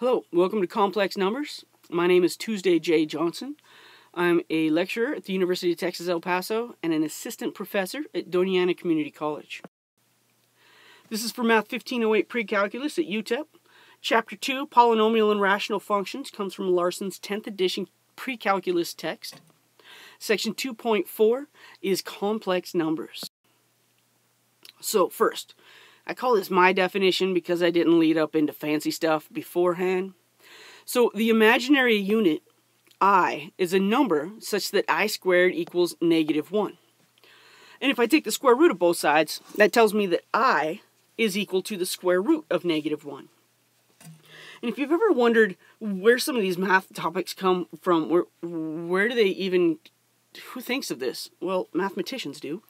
Hello, welcome to Complex Numbers. My name is Tuesday J. Johnson. I'm a lecturer at the University of Texas El Paso and an assistant professor at Doña Ana Community College. This is for Math 1508 Pre-Calculus at UTEP. Chapter 2, Polynomial and Rational Functions, comes from Larson's 10th edition pre-calculus text. Section 2.4 is complex numbers. So first, I call this my definition because I didn't lead up into fancy stuff beforehand. So the imaginary unit, i, is a number such that i squared equals negative 1. And if I take the square root of both sides, that tells me that i is equal to the square root of negative 1. And if you've ever wondered where some of these math topics come from, where, where do they even, who thinks of this? Well, mathematicians do.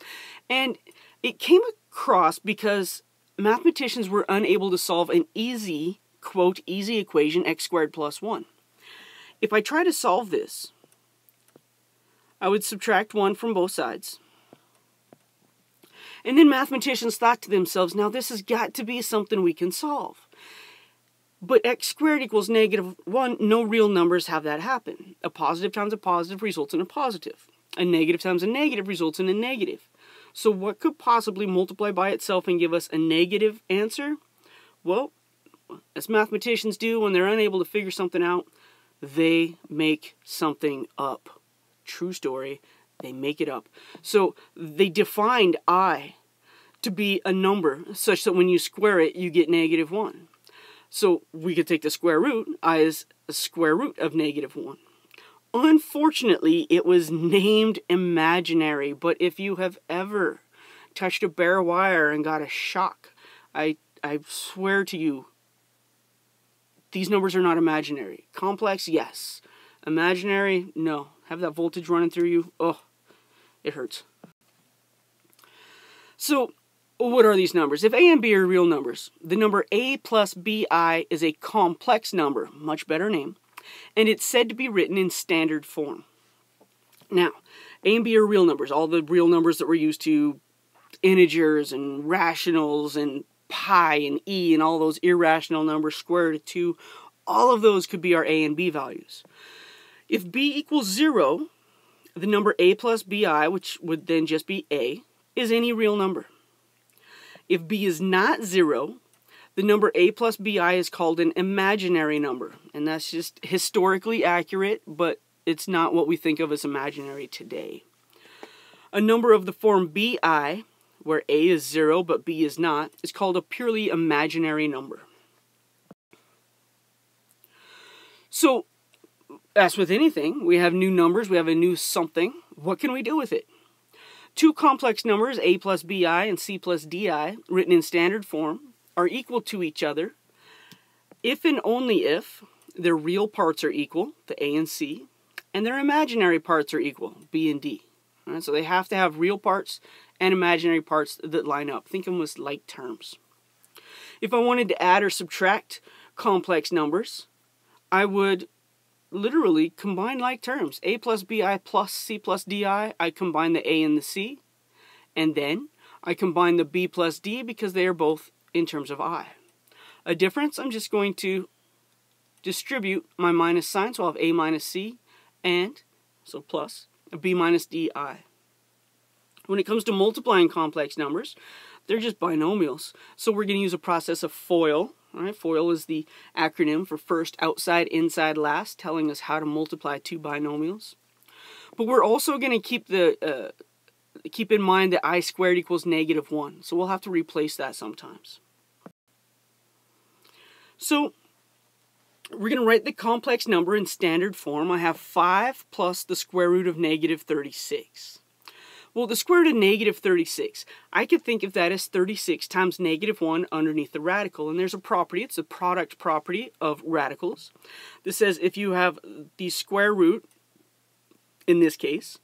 And it came across because mathematicians were unable to solve an easy, quote, easy equation, x squared plus 1. If I try to solve this, I would subtract 1 from both sides. And then mathematicians thought to themselves, now this has got to be something we can solve. But x squared equals negative 1, no real numbers have that happen. A positive times a positive results in a positive. A negative times a negative results in a negative. So what could possibly multiply by itself and give us a negative answer? Well, as mathematicians do when they're unable to figure something out, they make something up. True story, they make it up. So they defined i to be a number such that when you square it, you get negative 1. So we could take the square root, i is a square root of negative 1. Unfortunately, it was named imaginary, but if you have ever touched a bare wire and got a shock, I, I swear to you, these numbers are not imaginary. Complex, yes. Imaginary, no. Have that voltage running through you, oh, it hurts. So, what are these numbers? If a and b are real numbers, the number a plus bi is a complex number, much better name, and it's said to be written in standard form. Now, a and b are real numbers, all the real numbers that we're used to, integers and rationals and pi and e and all those irrational numbers, square root of 2, all of those could be our a and b values. If b equals 0, the number a plus bi, which would then just be a, is any real number. If b is not 0, the number a plus bi is called an imaginary number. And that's just historically accurate, but it's not what we think of as imaginary today. A number of the form bi, where a is 0 but b is not, is called a purely imaginary number. So, as with anything, we have new numbers, we have a new something. What can we do with it? Two complex numbers, a plus bi and c plus di, written in standard form, are equal to each other if and only if their real parts are equal, the a and c, and their imaginary parts are equal, b and d. Right, so they have to have real parts and imaginary parts that line up. Think of them as like terms. If I wanted to add or subtract complex numbers, I would literally combine like terms. A plus BI plus C plus DI, I combine the A and the C. And then I combine the B plus D because they are both in terms of I. A difference, I'm just going to distribute my minus sign, so I'll have A minus C and, so plus, B minus DI. When it comes to multiplying complex numbers, they're just binomials. So we're going to use a process of FOIL, right, FOIL is the acronym for first, outside, inside, last, telling us how to multiply two binomials. But we're also going to keep the uh, keep in mind that i squared equals negative 1. So we'll have to replace that sometimes. So we're going to write the complex number in standard form. I have 5 plus the square root of negative 36. Well, the square root of negative 36, I could think of that as 36 times negative 1 underneath the radical. And there's a property, it's a product property of radicals. This says if you have the square root, in this case,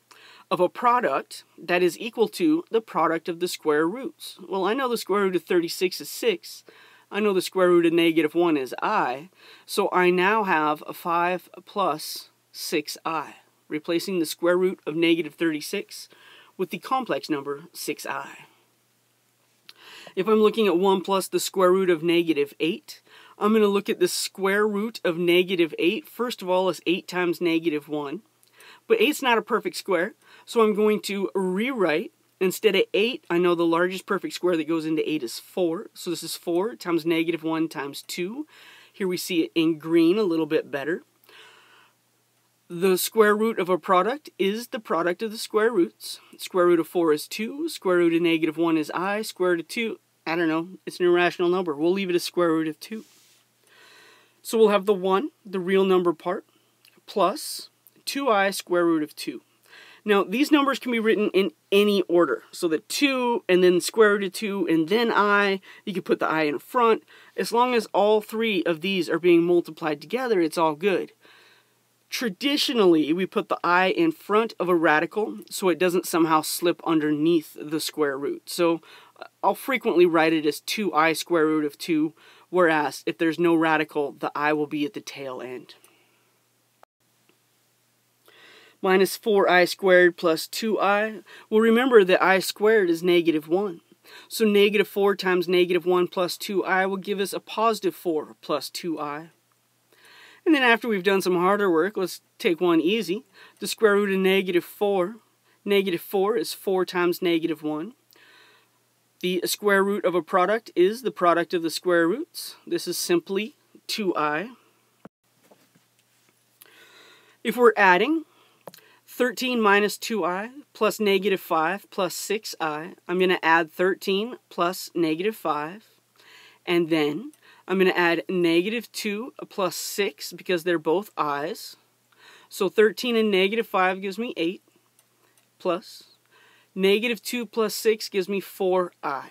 of a product that is equal to the product of the square roots. Well, I know the square root of 36 is 6. I know the square root of negative 1 is i. So I now have a 5 plus 6i, replacing the square root of negative 36 with the complex number 6i. If I'm looking at 1 plus the square root of negative 8, I'm going to look at the square root of negative 8. First of all, is 8 times negative 1. But 8's not a perfect square, so I'm going to rewrite. Instead of 8, I know the largest perfect square that goes into 8 is 4. So this is 4 times negative 1 times 2. Here we see it in green a little bit better. The square root of a product is the product of the square roots. Square root of 4 is 2. Square root of negative 1 is i. Square root of 2, I don't know, it's an irrational number. We'll leave it as square root of 2. So we'll have the 1, the real number part, plus 2i square root of 2. Now, these numbers can be written in any order. So the 2, and then square root of 2, and then i. You can put the i in front. As long as all three of these are being multiplied together, it's all good. Traditionally, we put the i in front of a radical so it doesn't somehow slip underneath the square root. So uh, I'll frequently write it as 2i square root of 2, whereas if there's no radical, the i will be at the tail end. Minus 4i squared plus 2i. Well, remember that i squared is negative 1. So negative 4 times negative 1 plus 2i will give us a positive 4 plus 2i. And then after we've done some harder work, let's take one easy. The square root of negative 4. Negative 4 is 4 times negative 1. The square root of a product is the product of the square roots. This is simply 2i. If we're adding 13 minus 2i plus negative 5 plus 6i, I'm going to add 13 plus negative 5. And then I'm going to add negative 2 plus 6 because they're both i's. So 13 and negative 5 gives me 8 plus. Negative 2 plus 6 gives me 4i.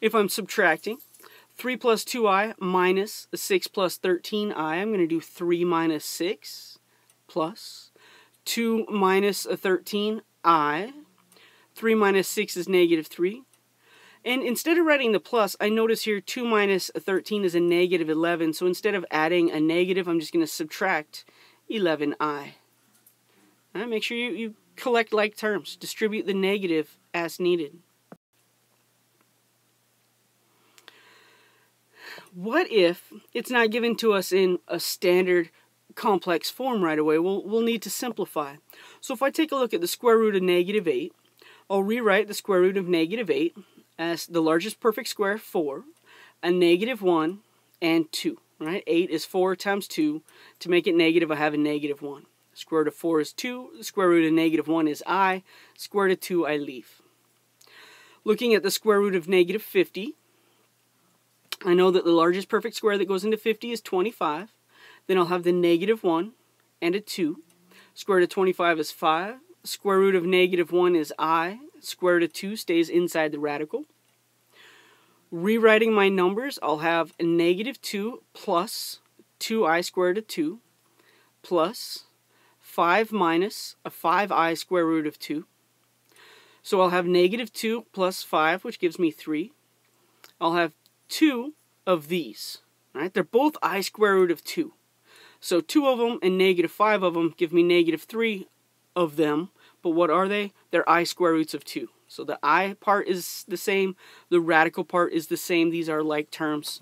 If I'm subtracting, 3 plus 2i minus 6 plus 13i, I'm going to do 3 minus 6 plus 2 minus a 13i. 3 minus 6 is negative 3. And instead of writing the plus, I notice here 2 minus a minus 13 is a negative 11. So instead of adding a negative, I'm just going to subtract 11i. Right, make sure you, you collect like terms. Distribute the negative as needed. What if it's not given to us in a standard complex form right away? We'll, we'll need to simplify. So if I take a look at the square root of negative 8, I'll rewrite the square root of negative 8 as the largest perfect square, 4, a negative 1, and 2. Right? 8 is 4 times 2. To make it negative, I have a negative 1. Square root of 4 is 2. The square root of negative 1 is i. Square root of 2, I leave. Looking at the square root of negative 50, I know that the largest perfect square that goes into 50 is 25. Then I'll have the negative 1 and a 2. Square root of 25 is 5. Square root of negative 1 is i. Square root of 2 stays inside the radical. Rewriting my numbers, I'll have a negative 2 plus 2i squared of 2 plus 5 minus a 5i square root of 2. So I'll have negative 2 plus 5, which gives me 3. I'll have 2 of these. Right? They're both i square root of 2. So 2 of them and negative 5 of them give me negative 3 of them. But what are they? They're i square roots of 2. So the i part is the same. The radical part is the same. These are like terms.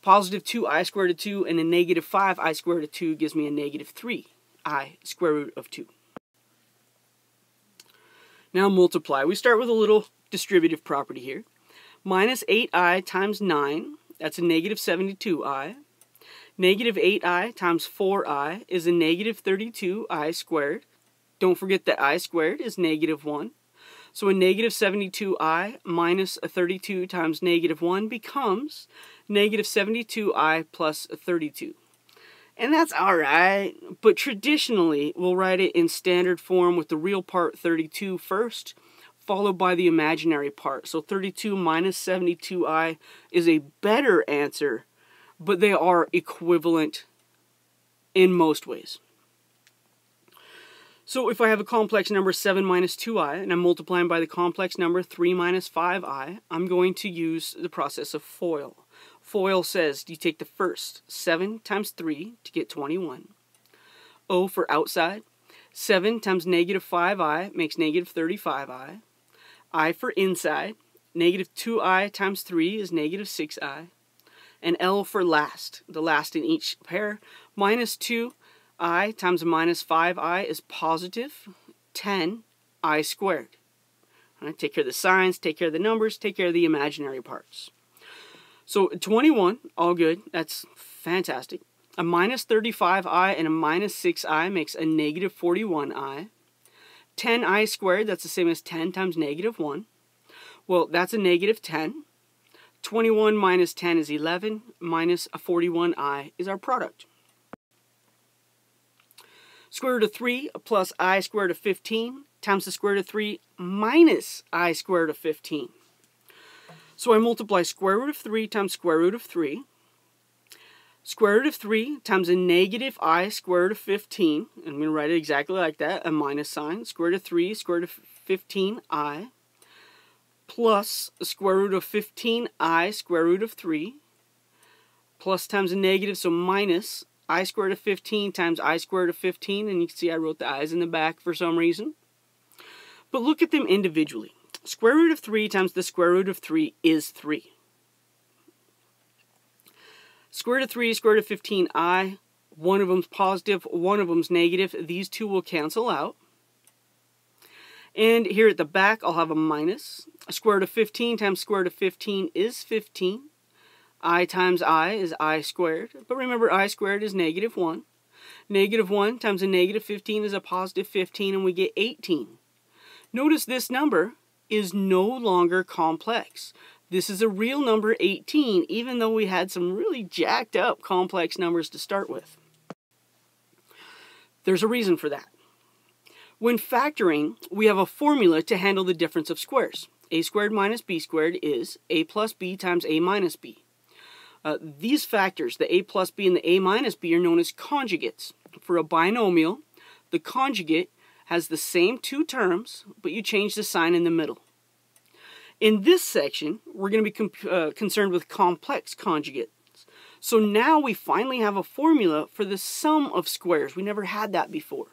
Positive 2 i squared of 2 and a negative 5 i squared of 2 gives me a negative 3 i square root of 2. Now multiply. We start with a little distributive property here. Minus 8i times 9, that's a negative 72i. Negative 8i times 4i is a negative 32i squared. Don't forget that i squared is negative 1. So a negative 72i minus a 32 times negative 1 becomes negative 72i plus 32. And that's alright, but traditionally we'll write it in standard form with the real part 32 first, followed by the imaginary part. So 32 minus 72i is a better answer, but they are equivalent in most ways. So if I have a complex number 7 minus 2i, and I'm multiplying by the complex number 3 minus 5i, I'm going to use the process of FOIL. FOIL says you take the first 7 times 3 to get 21. O for outside. 7 times negative 5i makes negative 35i. I for inside. negative 2i times 3 is negative 6i. And L for last, the last in each pair, minus 2i times minus 5i is positive 10i squared. Right, take care of the signs, take care of the numbers, take care of the imaginary parts. So 21, all good. That's fantastic. A minus 35i and a minus 6i makes a negative 41i. 10i squared, that's the same as 10 times negative 1. Well, that's a negative 10. 21 minus 10 is 11, minus a 41i is our product. Square root of 3 plus i squared of 15 times the square root of 3 minus i squared of 15. So I multiply square root of 3 times square root of 3. Square root of 3 times a negative i square root of 15. I'm going to write it exactly like that, a minus sign. Square root of 3, square root of 15i plus square root of 15i square root of 3 plus times a negative, so minus i squared of 15 times i squared of 15, and you can see I wrote the i's in the back for some reason. But look at them individually. Square root of 3 times the square root of 3 is 3. Square root of 3, square root of 15i, one of them's positive, one of them's negative. These two will cancel out. And here at the back, I'll have a minus. A square root of 15 times square root of 15 is 15. i times i is i squared. But remember, i squared is negative 1. Negative 1 times a negative 15 is a positive 15, and we get 18. Notice this number is no longer complex. This is a real number 18, even though we had some really jacked up complex numbers to start with. There's a reason for that. When factoring, we have a formula to handle the difference of squares. a squared minus b squared is a plus b times a minus b. Uh, these factors, the a plus b and the a minus b, are known as conjugates. For a binomial, the conjugate has the same two terms, but you change the sign in the middle. In this section, we're going to be uh, concerned with complex conjugates. So now we finally have a formula for the sum of squares. We never had that before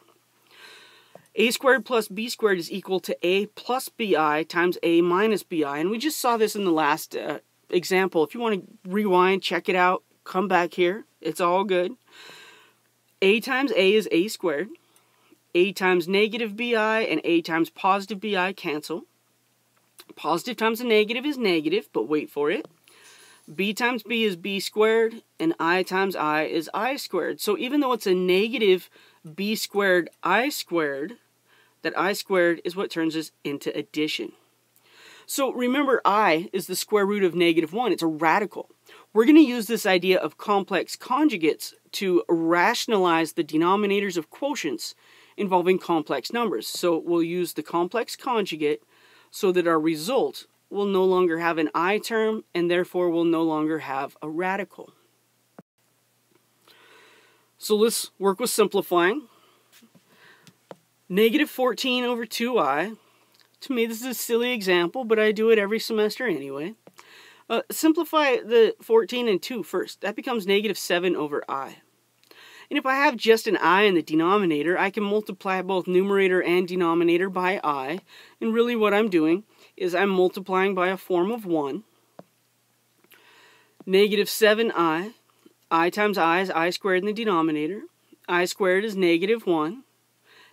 a squared plus b squared is equal to a plus bi times a minus bi. And we just saw this in the last uh, example. If you want to rewind, check it out, come back here. It's all good. a times a is a squared. a times negative bi and a times positive bi cancel. Positive times a negative is negative, but wait for it. b times b is b squared, and i times i is i squared. So even though it's a negative b squared i squared, that i squared is what turns us into addition. So remember, i is the square root of negative 1. It's a radical. We're going to use this idea of complex conjugates to rationalize the denominators of quotients involving complex numbers. So we'll use the complex conjugate so that our result will no longer have an i term and therefore will no longer have a radical. So let's work with simplifying. Negative 14 over 2i. To me, this is a silly example, but I do it every semester anyway. Uh, simplify the 14 and 2 first. That becomes negative 7 over i. And if I have just an i in the denominator, I can multiply both numerator and denominator by i. And really what I'm doing is I'm multiplying by a form of 1. Negative 7i. i times i is i squared in the denominator. i squared is negative 1.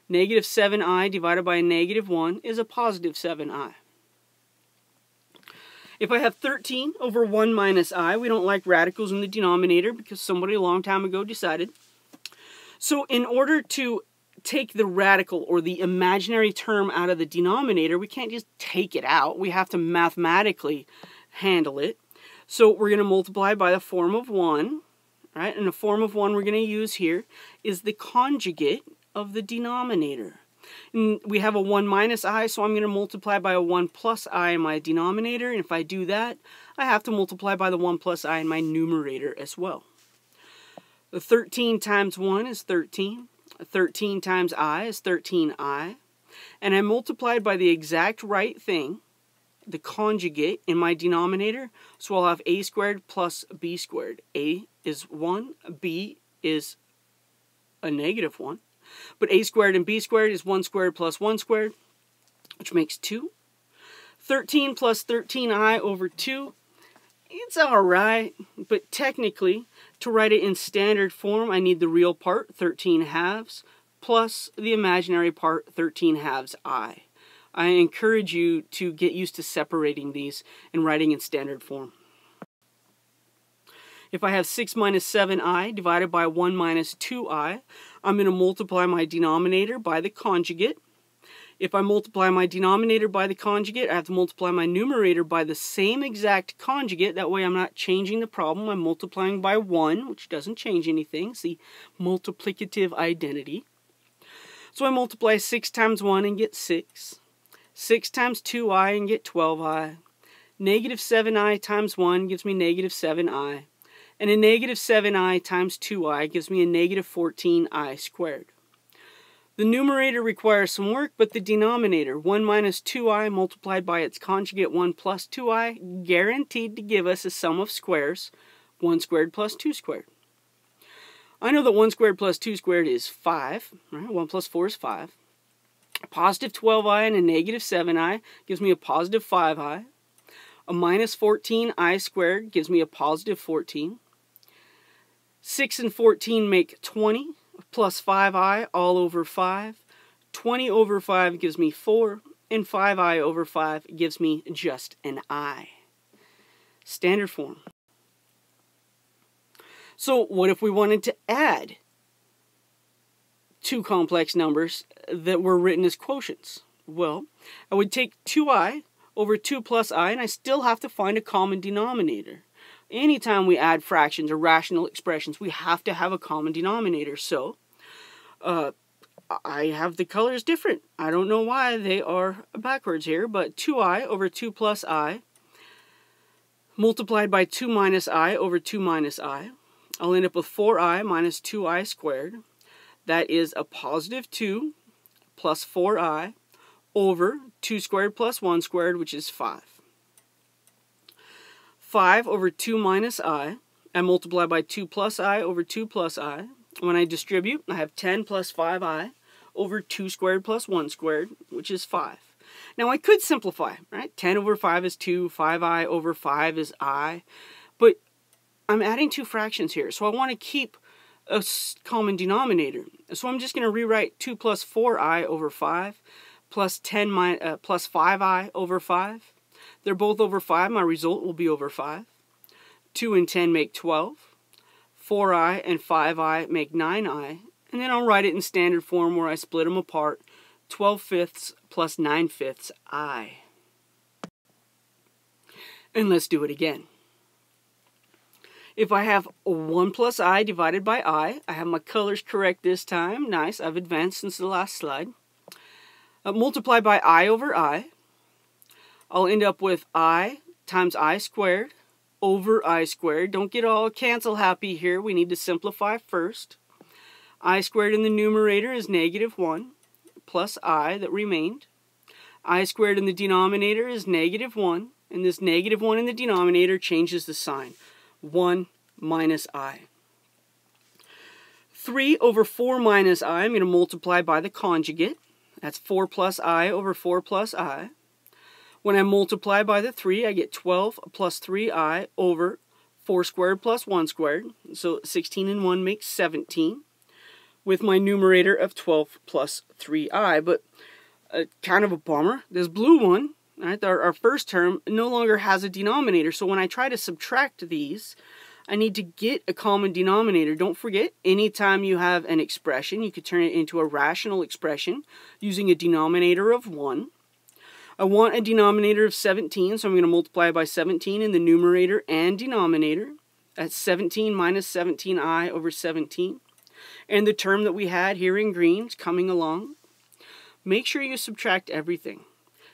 Negative 7i divided by a negative 1 is a positive 7i. If I have 13 over 1 minus i, we don't like radicals in the denominator because somebody a long time ago decided. So in order to take the radical or the imaginary term out of the denominator, we can't just take it out. We have to mathematically handle it. So we're going to multiply by the form of 1, right? And the form of 1 we're going to use here is the conjugate of the denominator. And we have a 1 minus i, so I'm going to multiply by a 1 plus i in my denominator. And if I do that, I have to multiply by the 1 plus i in my numerator as well. The 13 times 1 is 13. 13 times i is 13i. And I multiplied by the exact right thing, the conjugate in my denominator. So I'll have a squared plus b squared. a is 1, b is a negative 1. But a squared and b squared is 1 squared plus 1 squared, which makes 2. 13 plus 13i over 2, it's alright, but technically, to write it in standard form, I need the real part, 13 halves, plus the imaginary part, 13 halves i. I encourage you to get used to separating these and writing in standard form. If I have 6 minus 7i divided by 1 minus 2i, I'm going to multiply my denominator by the conjugate. If I multiply my denominator by the conjugate, I have to multiply my numerator by the same exact conjugate. That way I'm not changing the problem. I'm multiplying by 1, which doesn't change anything. It's the multiplicative identity. So I multiply 6 times 1 and get 6. 6 times 2i and get 12i. Negative 7i times 1 gives me negative 7i. And a negative 7i times 2i gives me a negative 14i squared. The numerator requires some work, but the denominator, 1 minus 2i multiplied by its conjugate 1 plus 2i, guaranteed to give us a sum of squares, 1 squared plus 2 squared. I know that 1 squared plus 2 squared is 5, right? 1 plus 4 is 5. A positive 12i and a negative 7i gives me a positive 5i. A minus 14i squared gives me a positive 14. 6 and 14 make 20, plus 5i all over 5. 20 over 5 gives me 4, and 5i over 5 gives me just an i. Standard form. So what if we wanted to add two complex numbers that were written as quotients? Well, I would take 2i over 2 plus i, and I still have to find a common denominator anytime we add fractions or rational expressions, we have to have a common denominator. So, uh, I have the colors different. I don't know why they are backwards here, but 2i over 2 plus i multiplied by 2 minus i over 2 minus i. I'll end up with 4i minus 2i squared. That is a positive 2 plus 4i over 2 squared plus 1 squared, which is 5. 5 over 2 minus i. I multiply by 2 plus i over 2 plus i. When I distribute, I have 10 plus 5i over 2 squared plus 1 squared, which is 5. Now I could simplify, right? 10 over 5 is 2, 5i over 5 is i. But I'm adding two fractions here, so I want to keep a common denominator. So I'm just going to rewrite 2 plus 4i over 5 plus 10 mi uh, plus 5i over 5 they're both over 5. My result will be over 5. 2 and 10 make 12. 4i and 5i make 9i. And then I'll write it in standard form where I split them apart. 12 fifths plus 9 fifths i. And let's do it again. If I have 1 plus i divided by i, I have my colors correct this time. Nice, I've advanced since the last slide. Uh, multiply by i over i. I'll end up with i times i squared over i squared. Don't get all cancel happy here. We need to simplify first. i squared in the numerator is negative 1 plus i that remained. i squared in the denominator is negative 1. And this negative 1 in the denominator changes the sign. 1 minus i. 3 over 4 minus i, I'm going to multiply by the conjugate. That's 4 plus i over 4 plus i. When I multiply by the 3, I get 12 plus 3i over 4 squared plus 1 squared. So 16 and 1 makes 17 with my numerator of 12 plus 3i. But uh, kind of a bummer. This blue one, right, our, our first term, no longer has a denominator. So when I try to subtract these, I need to get a common denominator. Don't forget, anytime you have an expression, you could turn it into a rational expression using a denominator of 1. I want a denominator of 17, so I'm going to multiply by 17 in the numerator and denominator. That's 17 minus 17i over 17. And the term that we had here in green is coming along. Make sure you subtract everything.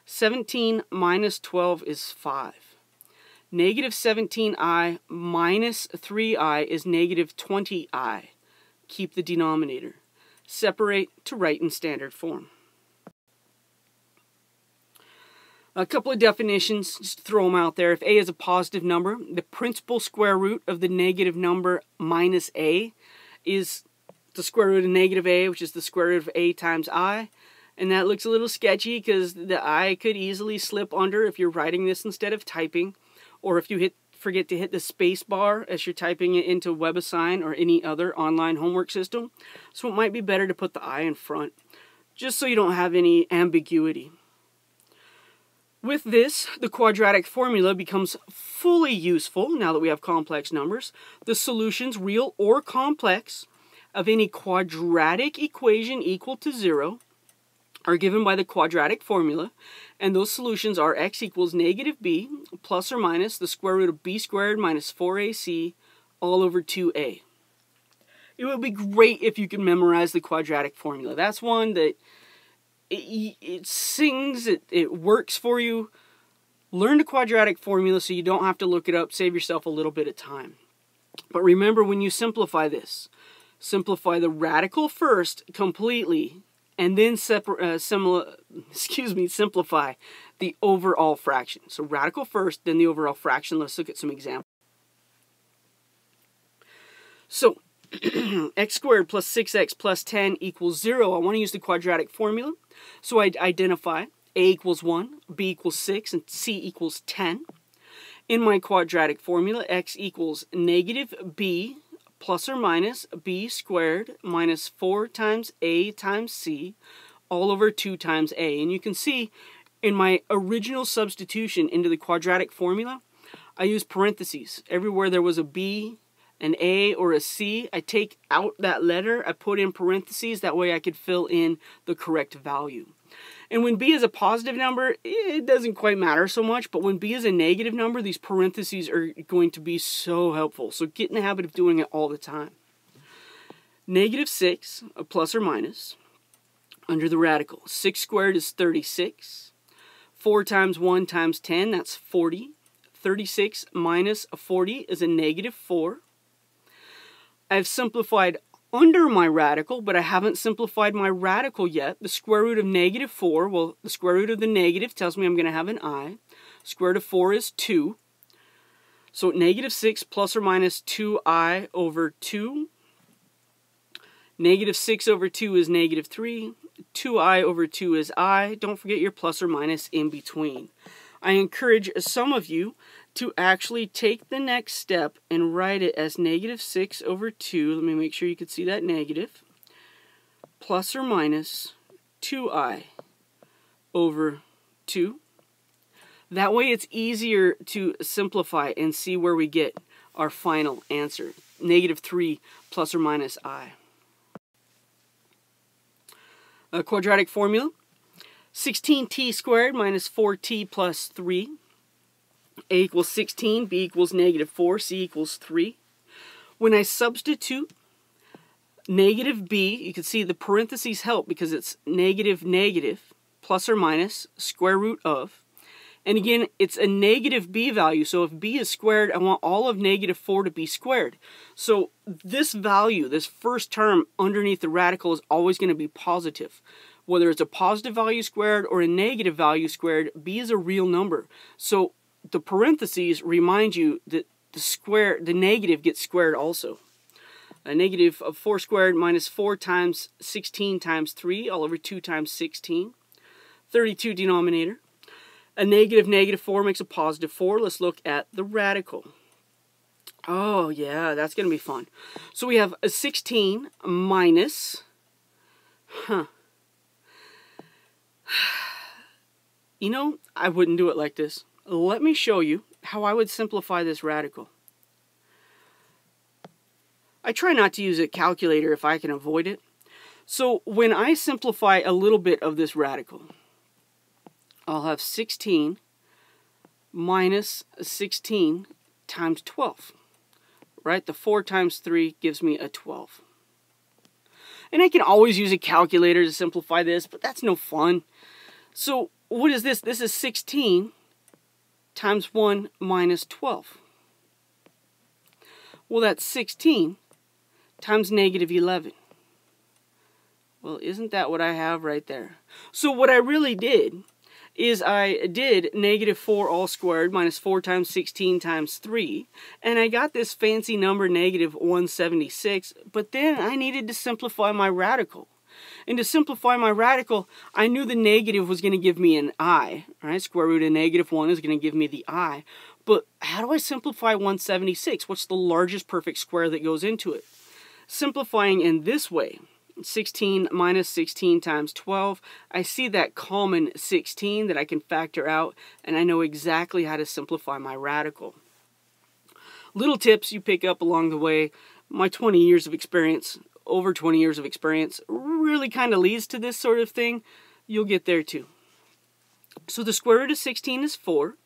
17 minus 12 is 5. Negative 17i minus 3i is negative 20i. Keep the denominator. Separate to write in standard form. A couple of definitions, just throw them out there. If a is a positive number, the principal square root of the negative number minus a is the square root of negative a, which is the square root of a times i. And that looks a little sketchy because the I could easily slip under if you're writing this instead of typing. Or if you hit forget to hit the space bar as you're typing it into WebAssign or any other online homework system. So it might be better to put the I in front, just so you don't have any ambiguity. With this, the quadratic formula becomes fully useful now that we have complex numbers. The solutions, real or complex, of any quadratic equation equal to zero are given by the quadratic formula, and those solutions are x equals negative b plus or minus the square root of b squared minus 4ac all over 2a. It would be great if you could memorize the quadratic formula. That's one that it, it sings, it, it works for you. Learn the quadratic formula so you don't have to look it up. Save yourself a little bit of time. But remember when you simplify this, simplify the radical first completely and then separ- uh, excuse me, simplify the overall fraction. So radical first, then the overall fraction. Let's look at some examples. So x squared plus 6x plus 10 equals 0. I want to use the quadratic formula. So I identify a equals 1, b equals 6, and c equals 10. In my quadratic formula, x equals negative b plus or minus b squared minus 4 times a times c all over 2 times a. And you can see in my original substitution into the quadratic formula, I use parentheses. Everywhere there was a b, an a, or a c, I take out that letter, I put in parentheses, that way I could fill in the correct value. And when b is a positive number, it doesn't quite matter so much, but when b is a negative number, these parentheses are going to be so helpful. So get in the habit of doing it all the time. Negative 6, a plus or minus, under the radical. 6 squared is 36. 4 times 1 times 10, that's 40. 36 minus a minus 40 is a negative 4. I've simplified under my radical, but I haven't simplified my radical yet. The square root of negative 4, well, the square root of the negative tells me I'm going to have an i. Square root of 4 is 2. So negative 6 plus or minus 2i over 2. Negative 6 over 2 is negative 3. 2i over 2 is i. Don't forget your plus or minus in between. I encourage some of you to actually take the next step and write it as negative 6 over 2. Let me make sure you can see that. Plus or minus 2i over 2. That way it's easier to simplify and see where we get our final answer. Negative 3 plus or minus i. A quadratic formula. 16t squared minus 4t plus 3 a equals 16, B equals negative 4, C equals 3. When I substitute negative B, you can see the parentheses help because it's negative negative, plus or minus, square root of. And again, it's a negative b value, so if b is squared, I want all of negative 4 to be squared. So this value, this first term underneath the radical is always going to be positive. Whether it's a positive value squared or a negative value squared, b is a real number. So the parentheses remind you that the square, the negative gets squared also. A negative of 4 squared minus 4 times 16 times 3, all over 2 times 16. 32 denominator. A negative negative 4 makes a positive 4. Let's look at the radical. Oh, yeah, that's going to be fun. So we have a 16 minus, huh. You know, I wouldn't do it like this. Let me show you how I would simplify this radical. I try not to use a calculator if I can avoid it. So when I simplify a little bit of this radical, I'll have 16 minus 16 times 12. Right? The 4 times 3 gives me a 12. And I can always use a calculator to simplify this, but that's no fun. So what is this? This is 16 times 1 minus 12. Well, that's 16 times negative 11. Well, isn't that what I have right there? So what I really did is I did negative 4 all squared minus 4 times 16 times 3, and I got this fancy number negative 176, but then I needed to simplify my radical. And to simplify my radical, I knew the negative was going to give me an i. Right? Square root of negative 1 is going to give me the i. But how do I simplify 176? What's the largest perfect square that goes into it? Simplifying in this way, 16 minus 16 times 12, I see that common 16 that I can factor out, and I know exactly how to simplify my radical. Little tips you pick up along the way. My 20 years of experience, over 20 years of experience, really kind of leads to this sort of thing. You'll get there too. So the square root of 16 is 4.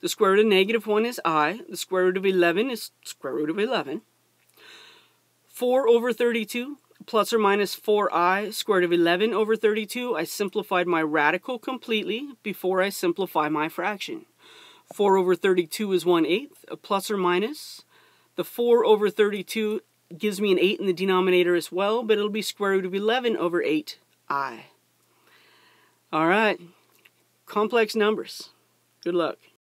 The square root of negative 1 is i. The square root of 11 is square root of 11. 4 over 32 plus or minus 4i square root of 11 over 32. I simplified my radical completely before I simplify my fraction. 4 over 32 is 1 eighth, plus or minus. The 4 over 32 gives me an 8 in the denominator as well, but it'll be square root of 11 over 8i. All right, complex numbers. Good luck.